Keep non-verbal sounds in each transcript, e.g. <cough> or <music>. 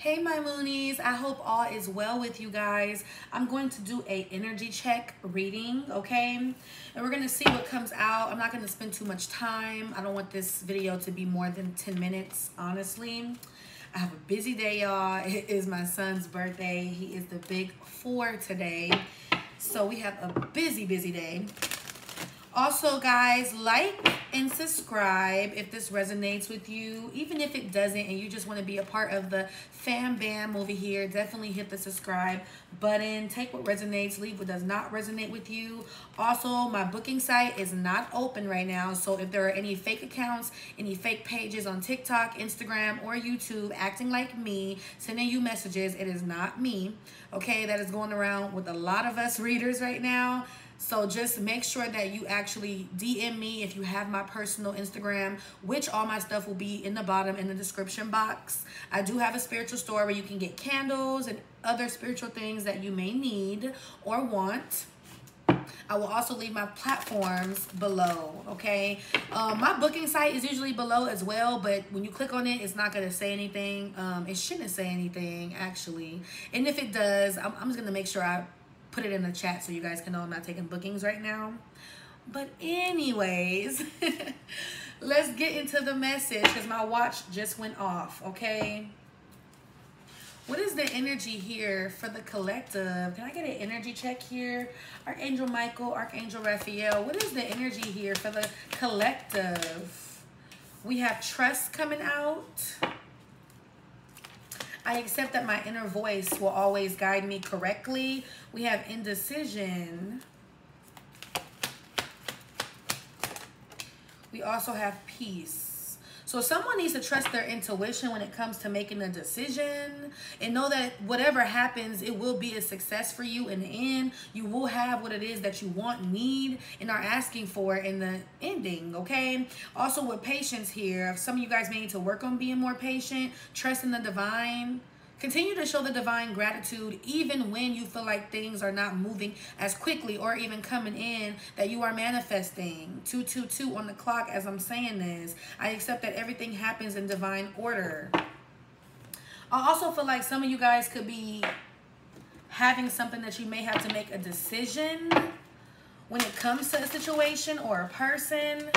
Hey my Moonies, I hope all is well with you guys. I'm going to do a energy check reading, okay? And we're going to see what comes out. I'm not going to spend too much time. I don't want this video to be more than 10 minutes, honestly. I have a busy day, y'all. <laughs> It is my son's birthday. He is the big four today. So we have a busy, busy day. Also, guys, like and subscribe if this resonates with you. Even if it doesn't and you just want to be a part of the fam bam over here, definitely hit the subscribe button. Take what resonates, leave what does not resonate with you. Also, my booking site is not open right now. So if there are any fake accounts, any fake pages on TikTok, Instagram, or YouTube acting like me, sending you messages, it is not me. Okay, that is going around with a lot of us readers right now. So just make sure that you actually DM me if you have my personal Instagram, which all my stuff will be in the bottom in the description box. I do have a spiritual store where you can get candles and other spiritual things that you may need or want. I will also leave my platforms below, okay? Um, my booking site is usually below as well, but when you click on it, it's not going to say anything. Um, it shouldn't say anything, actually. And if it does, I'm, I'm just going to make sure I put it in the chat so you guys can know I'm not taking bookings right now. But anyways, <laughs> let's get into the message because my watch just went off, okay? What is the energy here for the collective? Can I get an energy check here? Archangel Michael, Archangel Raphael. What is the energy here for the collective? We have trust coming out. I accept that my inner voice will always guide me correctly. We have indecision. We also have peace. So someone needs to trust their intuition when it comes to making a decision and know that whatever happens, it will be a success for you in the end. You will have what it is that you want, need, and are asking for in the ending, okay? Also with patience here, some of you guys may need to work on being more patient, trusting the divine, Continue to show the divine gratitude even when you feel like things are not moving as quickly or even coming in that you are manifesting. 222 on the clock as I'm saying this. I accept that everything happens in divine order. I also feel like some of you guys could be having something that you may have to make a decision when it comes to a situation or a person.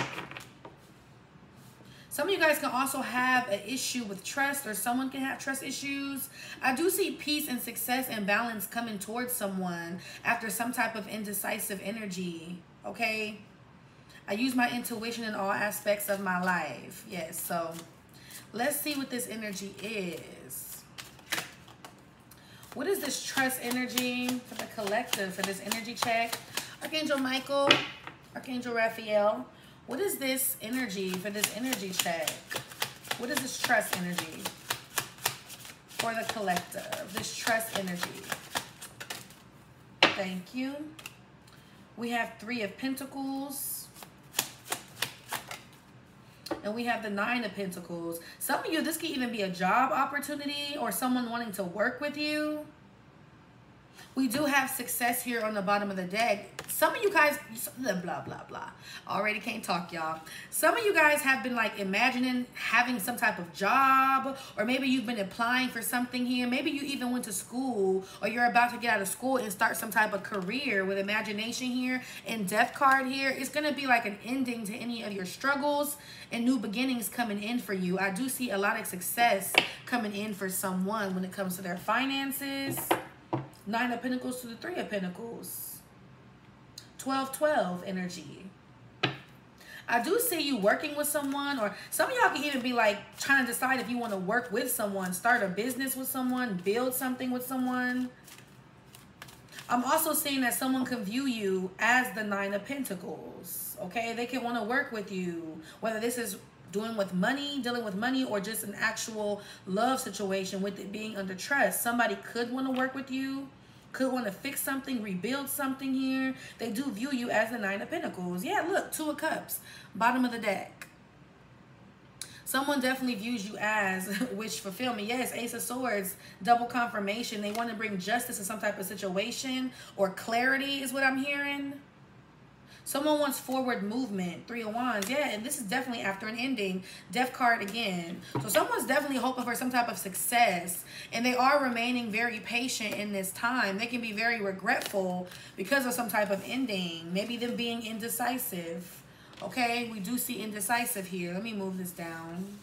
Some of you guys can also have an issue with trust or someone can have trust issues. I do see peace and success and balance coming towards someone after some type of indecisive energy, okay? I use my intuition in all aspects of my life. Yes, so let's see what this energy is. What is this trust energy for the collective for this energy check? Archangel Michael, Archangel Raphael, what is this energy for this energy check? What is this trust energy for the collective? This trust energy. Thank you. We have three of pentacles. And we have the nine of pentacles. Some of you, this could even be a job opportunity or someone wanting to work with you. We do have success here on the bottom of the deck. Some of you guys, blah, blah, blah. Already can't talk, y'all. Some of you guys have been like imagining having some type of job, or maybe you've been applying for something here. Maybe you even went to school, or you're about to get out of school and start some type of career with imagination here and death card here. It's going to be like an ending to any of your struggles and new beginnings coming in for you. I do see a lot of success coming in for someone when it comes to their finances. Nine of Pentacles to the Three of Pentacles. 12-12 energy. I do see you working with someone or some of y'all can even be like trying to decide if you want to work with someone, start a business with someone, build something with someone. I'm also seeing that someone can view you as the Nine of Pentacles. Okay, they can want to work with you, whether this is doing with money, dealing with money, or just an actual love situation with it being under trust. Somebody could want to work with you, could want to fix something, rebuild something here. They do view you as the Nine of Pentacles. Yeah, look, Two of Cups, bottom of the deck. Someone definitely views you as <laughs> wish fulfillment. Yes, Ace of Swords, double confirmation. They want to bring justice in some type of situation or clarity is what I'm hearing. Someone wants forward movement. Three of Wands. Yeah, and this is definitely after an ending. Death card again. So someone's definitely hoping for some type of success. And they are remaining very patient in this time. They can be very regretful because of some type of ending. Maybe them being indecisive. Okay, we do see indecisive here. Let me move this down.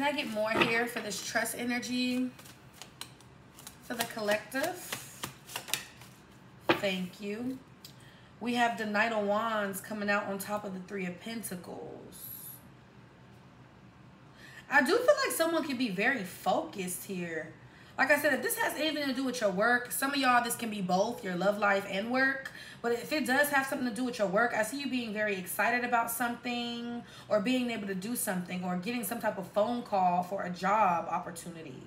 Can I get more here for this trust energy for the collective? Thank you. We have the Knight of Wands coming out on top of the Three of Pentacles. I do feel like someone could be very focused here. Like I said, if this has anything to do with your work, some of y'all, this can be both your love life and work. But if it does have something to do with your work, I see you being very excited about something or being able to do something or getting some type of phone call for a job opportunity.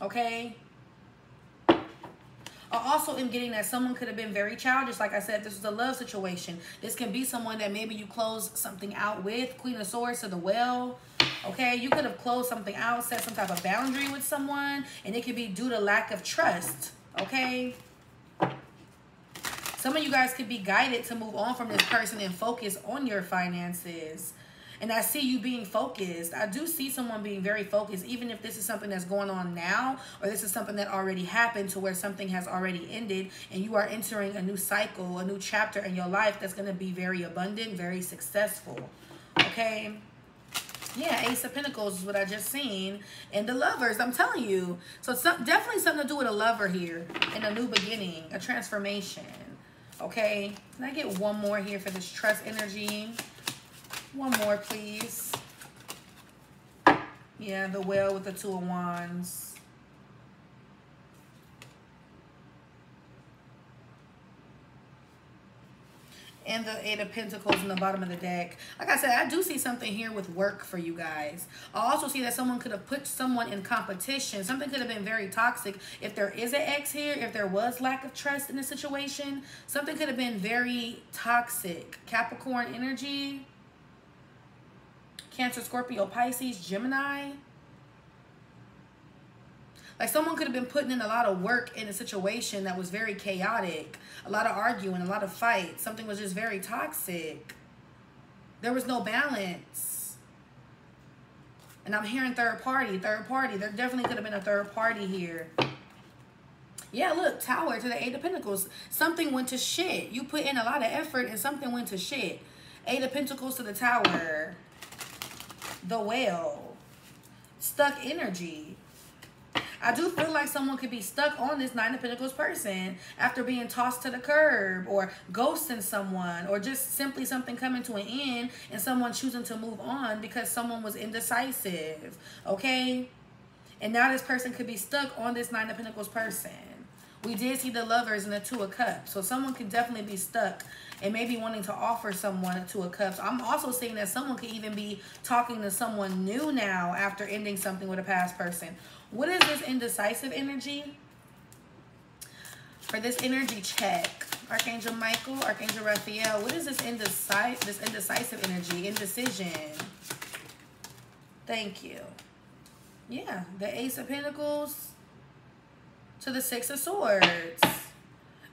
Okay? I also am getting that someone could have been very childish. Like I said, this is a love situation. This can be someone that maybe you close something out with. Queen of Swords to the well. Okay, you could have closed something out, set some type of boundary with someone, and it could be due to lack of trust. Okay. Some of you guys could be guided to move on from this person and focus on your finances. And I see you being focused. I do see someone being very focused, even if this is something that's going on now or this is something that already happened to where something has already ended and you are entering a new cycle, a new chapter in your life that's going to be very abundant, very successful. Okay? Yeah, Ace of Pentacles is what I just seen. And the lovers, I'm telling you. So some, definitely something to do with a lover here. And a new beginning, a transformation. Okay, can I get one more here for this trust energy? One more, please. Yeah, the whale with the two of wands. and the Eight of Pentacles in the bottom of the deck. Like I said, I do see something here with work for you guys. I also see that someone could have put someone in competition. Something could have been very toxic. If there is an X here, if there was lack of trust in the situation, something could have been very toxic. Capricorn energy. Cancer, Scorpio, Pisces, Gemini. Like someone could have been putting in a lot of work in a situation that was very chaotic, a lot of arguing, a lot of fights. Something was just very toxic. There was no balance. And I'm hearing third party, third party. There definitely could have been a third party here. Yeah, look, Tower to the Eight of Pentacles. Something went to shit. You put in a lot of effort and something went to shit. Eight of Pentacles to the Tower. The Whale. Stuck energy. I do feel like someone could be stuck on this Nine of Pentacles person after being tossed to the curb or ghosting someone or just simply something coming to an end and someone choosing to move on because someone was indecisive. Okay? And now this person could be stuck on this Nine of Pentacles person. We did see the lovers and the two of cups. So someone could definitely be stuck and maybe wanting to offer someone to a two of cups. I'm also seeing that someone could even be talking to someone new now after ending something with a past person. What is this indecisive energy? For this energy check, Archangel Michael, Archangel Raphael, what is this, indeci this indecisive energy, indecision? Thank you. Yeah, the Ace of Pentacles to the Six of Swords.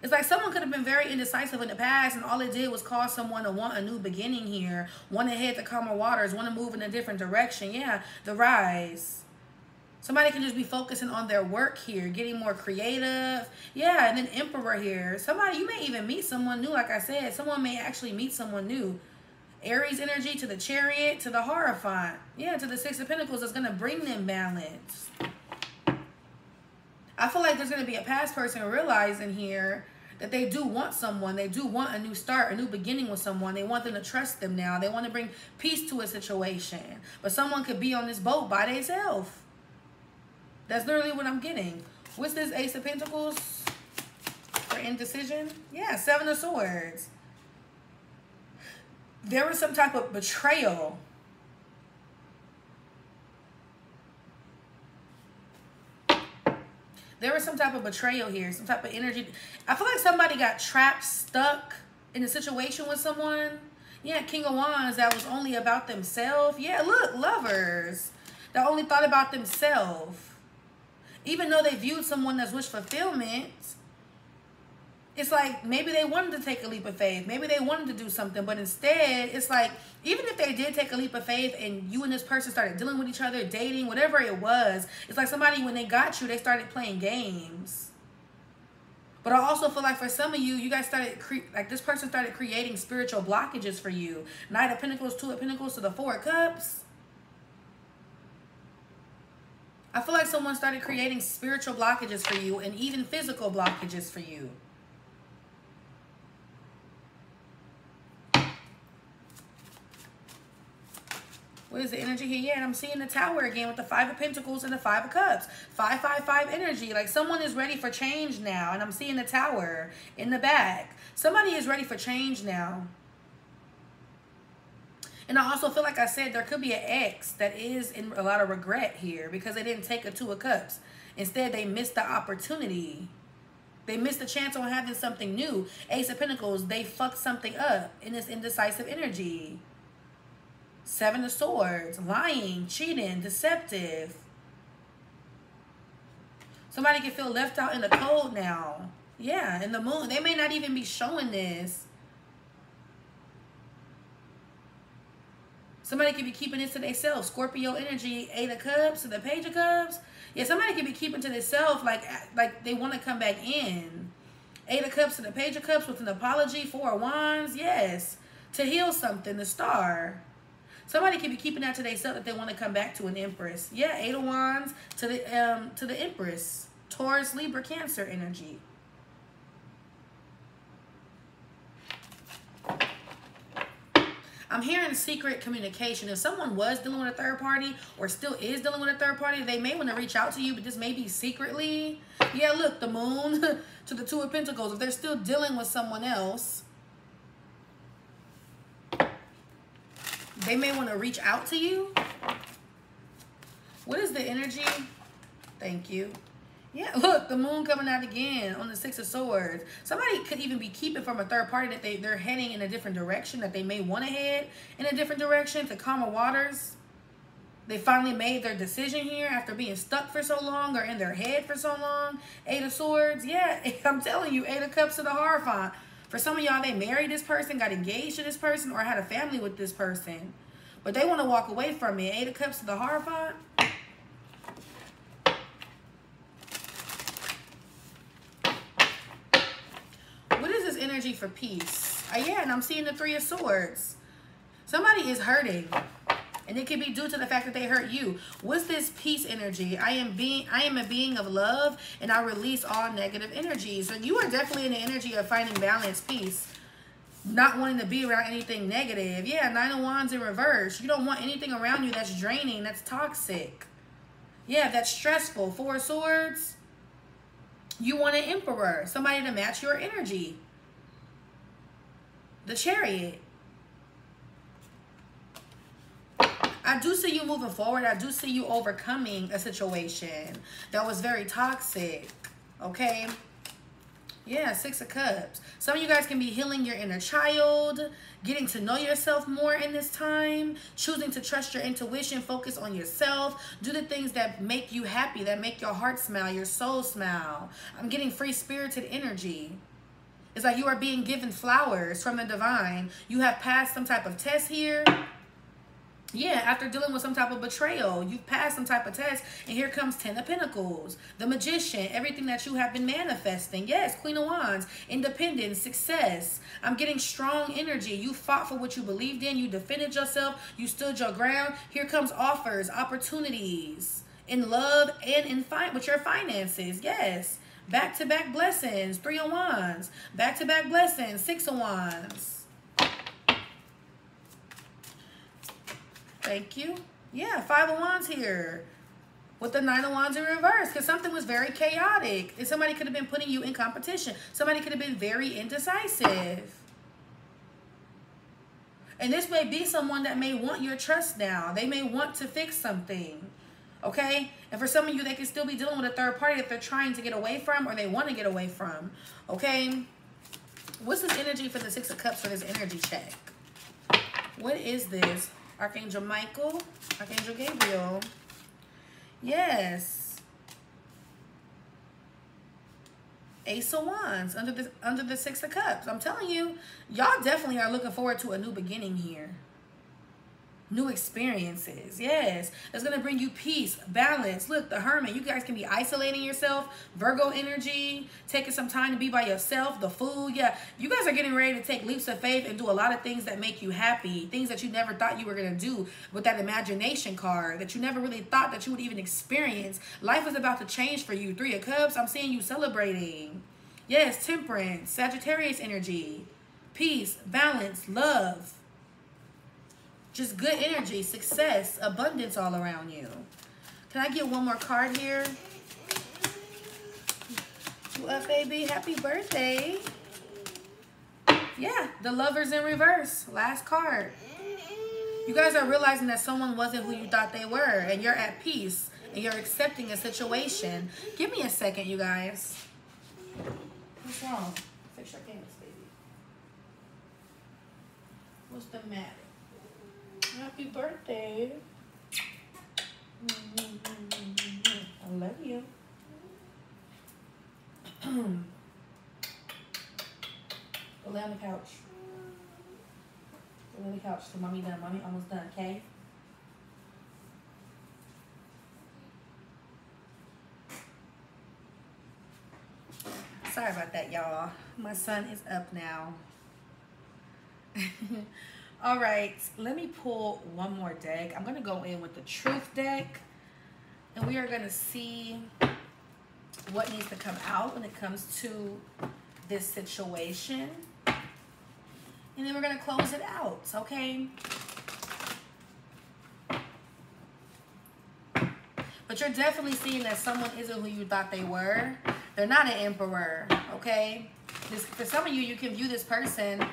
It's like someone could have been very indecisive in the past and all it did was cause someone to want a new beginning here, want to head to calmer waters, want to move in a different direction. Yeah, the rise. Somebody can just be focusing on their work here, getting more creative. Yeah, and then Emperor here. Somebody, you may even meet someone new, like I said. Someone may actually meet someone new. Aries energy to the Chariot, to the Hierophant. Yeah, to the Six of Pentacles is going to bring them balance. I feel like there's going to be a past person realizing here that they do want someone. They do want a new start, a new beginning with someone. They want them to trust them now. They want to bring peace to a situation. But someone could be on this boat by themselves. That's literally what I'm getting. What's this Ace of Pentacles for indecision? Yeah, Seven of Swords. There was some type of betrayal. There was some type of betrayal here, some type of energy. I feel like somebody got trapped, stuck in a situation with someone Yeah, King of Wands that was only about themselves. Yeah, look, lovers that only thought about themselves. Even though they viewed someone as wish fulfillment, it's like maybe they wanted to take a leap of faith. Maybe they wanted to do something, but instead, it's like even if they did take a leap of faith and you and this person started dealing with each other, dating, whatever it was, it's like somebody when they got you, they started playing games. But I also feel like for some of you, you guys started like this person started creating spiritual blockages for you. Knight of Pentacles, Two of Pentacles to the Four of Cups. I feel like someone started creating spiritual blockages for you and even physical blockages for you. What is the energy here? Yeah, and I'm seeing the tower again with the five of pentacles and the five of cups. Five, five, five energy. Like someone is ready for change now. And I'm seeing the tower in the back. Somebody is ready for change now. And I also feel like I said there could be an ex that is in a lot of regret here because they didn't take a two of cups. Instead, they missed the opportunity. They missed the chance on having something new. Ace of Pentacles, they fucked something up in this indecisive energy. Seven of Swords, lying, cheating, deceptive. Somebody can feel left out in the cold now. Yeah, in the moon. They may not even be showing this. Somebody could be keeping it to themselves. Scorpio energy, Eight of Cups the Page of Cups. Yeah, somebody could be keeping to themselves like like they want to come back in. Eight of Cups to the Page of Cups with an apology. Four of Wands, yes. To heal something, the Star. Somebody could be keeping that to themselves that they want to come back to an Empress. Yeah, Eight of Wands to the um to the Empress. Taurus, Libra, Cancer energy. I'm hearing secret communication. If someone was dealing with a third party or still is dealing with a third party, they may want to reach out to you, but this may be secretly. Yeah, look, the moon <laughs> to the two of pentacles. If they're still dealing with someone else, They may want to reach out to you. What is the energy? Thank you. Yeah, <laughs> look, the moon coming out again on the Six of Swords. Somebody could even be keeping from a third party that they, they're heading in a different direction, that they may want to head in a different direction to calmer waters. They finally made their decision here after being stuck for so long or in their head for so long. Eight of Swords. Yeah, <laughs> I'm telling you, Eight of Cups to the Hierophant. For some of y'all, they married this person, got engaged to this person, or had a family with this person. But they want to walk away from it. Eight of Cups to the Hierophant. What is this energy for peace? Uh, yeah, and I'm seeing the Three of Swords. Somebody is hurting. And it could be due to the fact that they hurt you. What's this peace energy? I am being I am a being of love and I release all negative energies. And you are definitely in the energy of finding balance, peace. Not wanting to be around anything negative. Yeah, nine of wands in reverse. You don't want anything around you that's draining, that's toxic. Yeah, that's stressful. Four swords. You want an emperor, somebody to match your energy. The chariot. I do see you moving forward. I do see you overcoming a situation that was very toxic. Okay. Yeah, Six of Cups. Some of you guys can be healing your inner child, getting to know yourself more in this time, choosing to trust your intuition, focus on yourself, do the things that make you happy, that make your heart smile, your soul smile. I'm getting free spirited energy. It's like you are being given flowers from the divine. You have passed some type of test here yeah, after dealing with some type of betrayal, you've passed some type of test, and here comes Ten of Pentacles, the Magician, everything that you have been manifesting. Yes, Queen of Wands, independence, success. I'm getting strong energy. You fought for what you believed in. You defended yourself. You stood your ground. Here comes offers, opportunities in love and in fi with your finances. Yes, back-to-back -back blessings. Three of Wands, back-to-back -back blessings. Six of Wands. Thank you. Yeah, five of wands here with the nine of wands in reverse because something was very chaotic and somebody could have been putting you in competition. Somebody could have been very indecisive. And this may be someone that may want your trust now. They may want to fix something. Okay? And for some of you, they can still be dealing with a third party that they're trying to get away from or they want to get away from. Okay? What's this energy for the Six of Cups for this energy check? What is this? Archangel Michael, Archangel Gabriel. Yes. Ace of Wands under the under the Six of Cups. I'm telling you, y'all definitely are looking forward to a new beginning here new experiences. Yes, it's going to bring you peace, balance. Look, the hermit, you guys can be isolating yourself, Virgo energy, taking some time to be by yourself, the Fool. Yeah, you guys are getting ready to take leaps of faith and do a lot of things that make you happy, things that you never thought you were going to do with that imagination card that you never really thought that you would even experience. Life is about to change for you. Three of Cups, I'm seeing you celebrating. Yes, temperance, Sagittarius energy, peace, balance, love just good energy, success, abundance all around you. Can I get one more card here? You up, baby? Happy birthday. Yeah, the lover's in reverse. Last card. You guys are realizing that someone wasn't who you thought they were, and you're at peace, and you're accepting a situation. Give me a second, you guys. What's wrong? Fix your pants, baby. What's the matter? Happy birthday. I love you. Go lay on the couch. Go lay on the couch. So mommy done. Mommy almost done, okay? Sorry about that, y'all. My son is up now. <laughs> All right, let me pull one more deck. I'm going to go in with the Truth deck. And we are going to see what needs to come out when it comes to this situation. And then we're going to close it out, okay? But you're definitely seeing that someone isn't who you thought they were. They're not an emperor, okay? This, for some of you, you can view this person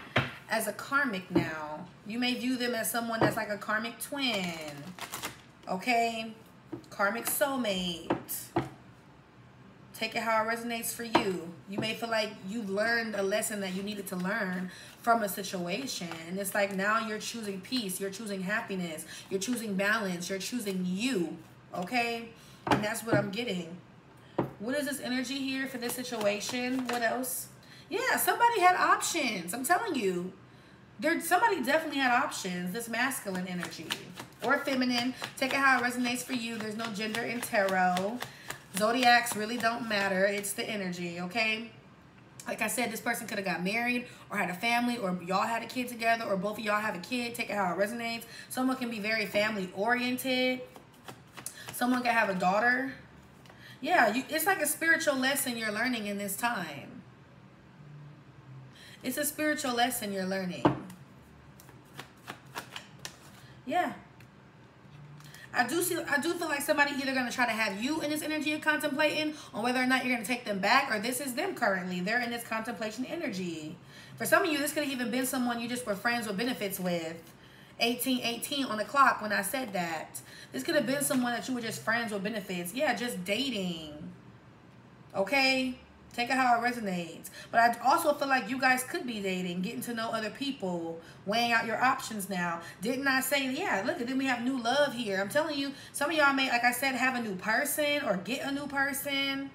as a karmic now. You may view them as someone that's like a karmic twin. Okay? Karmic soulmate. Take it how it resonates for you. You may feel like you've learned a lesson that you needed to learn from a situation. And it's like now you're choosing peace. You're choosing happiness. You're choosing balance. You're choosing you. Okay? And that's what I'm getting. What is this energy here for this situation? What else? Yeah, somebody had options. I'm telling you there somebody definitely had options this masculine energy or feminine take it how it resonates for you there's no gender in tarot zodiacs really don't matter it's the energy okay like I said, this person could have got married or had a family or y'all had a kid together or both of y'all have a kid. Take it how it resonates. Someone can be very family oriented. Someone can have a daughter. Yeah, you, it's like a spiritual lesson you're learning in this time. It's a spiritual lesson you're learning. Yeah. I do see I do feel like somebody either gonna try to have you in this energy of contemplating on whether or not you're gonna take them back or this is them currently. They're in this contemplation energy. For some of you, this could have even been someone you just were friends with benefits with. 1818 on the clock when I said that. This could have been someone that you were just friends with benefits. Yeah, just dating. Okay? Take it how it resonates. But I also feel like you guys could be dating, getting to know other people, weighing out your options now. Didn't I say, yeah, look, then we have new love here. I'm telling you, some of y'all may, like I said, have a new person or get a new person,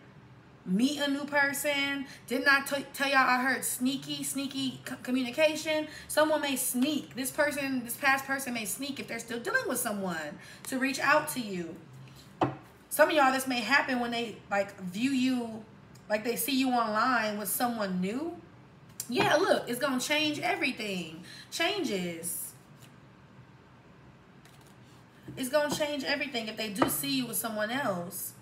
meet a new person. Didn't I tell y'all I heard sneaky, sneaky communication? Someone may sneak. This person, this past person may sneak if they're still dealing with someone to reach out to you. Some of y'all, this may happen when they like view you like they see you online with someone new, yeah, look, it's going to change everything. Changes. It's going to change everything if they do see you with someone else.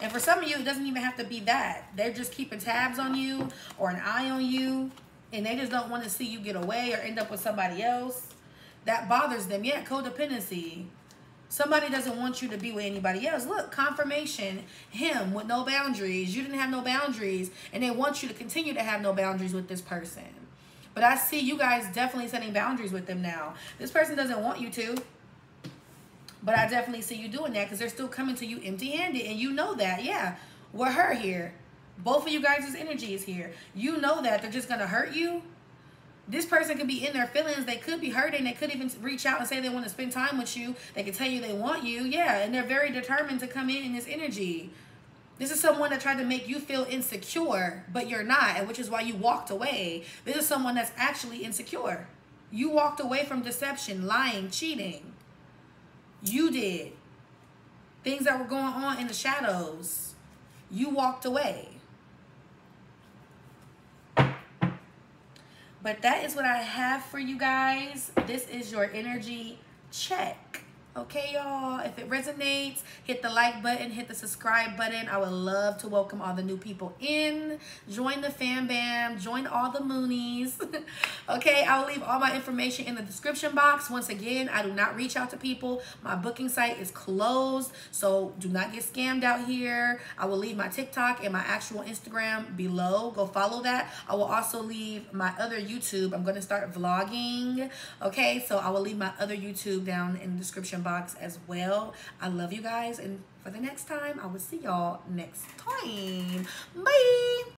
And for some of you, it doesn't even have to be that. They're just keeping tabs on you or an eye on you. And they just don't want to see you get away or end up with somebody else. That bothers them. Yeah, codependency. Somebody doesn't want you to be with anybody else. Look, confirmation, him with no boundaries. You didn't have no boundaries, and they want you to continue to have no boundaries with this person. But I see you guys definitely setting boundaries with them now. This person doesn't want you to. But I definitely see you doing that because they're still coming to you empty-handed. And you know that, yeah. With her here. Both of you guys' energy is here. You know that they're just going to hurt you this person could be in their feelings. They could be hurting. They could even reach out and say they want to spend time with you. They could tell you they want you. Yeah, and they're very determined to come in in this energy. This is someone that tried to make you feel insecure, but you're not, and which is why you walked away. This is someone that's actually insecure. You walked away from deception, lying, cheating. You did. Things that were going on in the shadows. You walked away. But that is what I have for you guys. This is your energy check. Okay, y'all. If it resonates, hit the like button, hit the subscribe button. I would love to welcome all the new people in. Join the fam bam. Join all the moonies. <laughs> okay, I will leave all my information in the description box. Once again, I do not reach out to people. My booking site is closed, so do not get scammed out here. I will leave my TikTok and my actual Instagram below. Go follow that. I will also leave my other YouTube. I'm going to start vlogging. Okay, so I will leave my other YouTube down in the description box as well. I love you guys. And for the next time, I will see y'all next time. Bye.